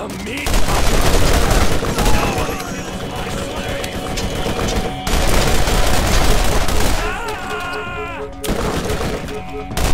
some meat. Nobody kills my slave.